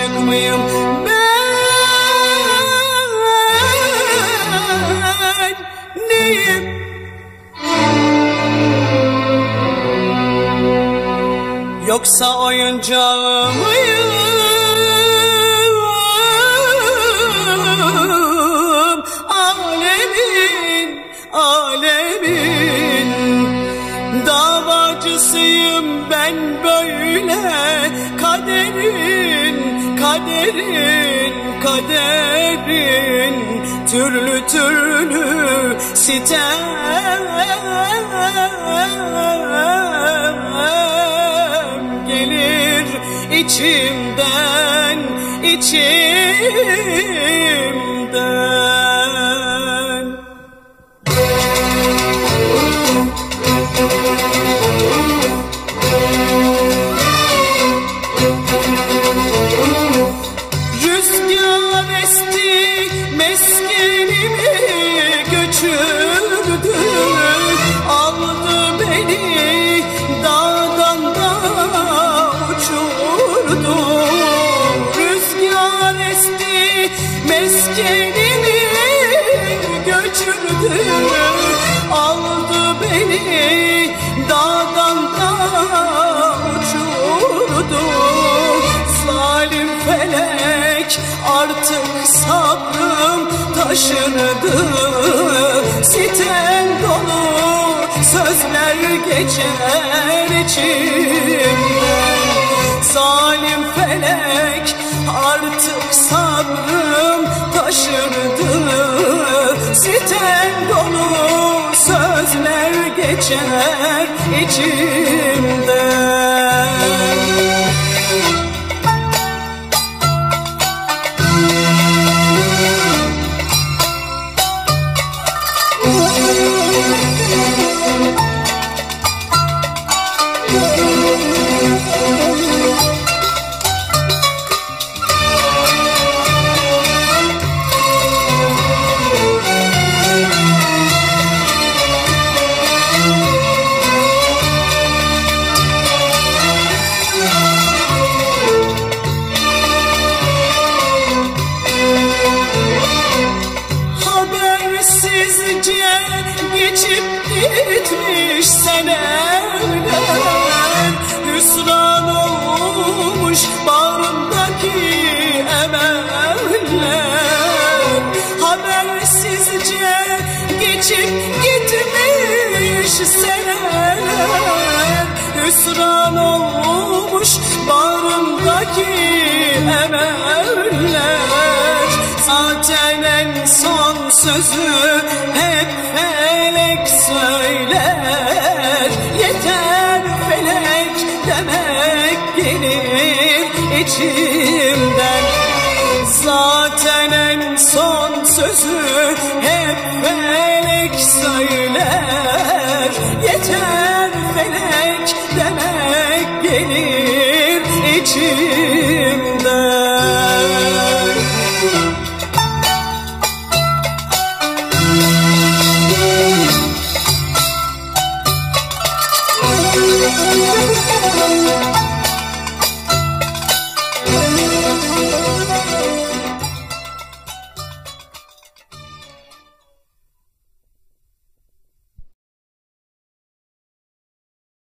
aşık mıyım ben neyim? Yoksa oyuncağı mıyım? Alemin, alemin Davacısıyım ben böyle kaderim kaderin, kaderin. Türlü türlü sitem Gelir içimden, içimden meskenimi göçürdü. Aldı beni dağdan da uçurdu. Zalim felek artık sabrım taşırdı Sitem dolu sözler geçer içimden Zalim felek artık sabrım taşırdı. Sitem dolu sözler geçer içimden Habersizce geçip gitmiş seneler. Hüsran olmuş bağrımdaki emeller. Habersizce geçip gitmiş seneler. Hüsran olmuş bağrımdaki emeller. Zaten en son sözü hep felek söyler. Yeter felek demek gelir içimden. Zaten en son sözü hep felek söyler. Yeter felek demek gelir içimden.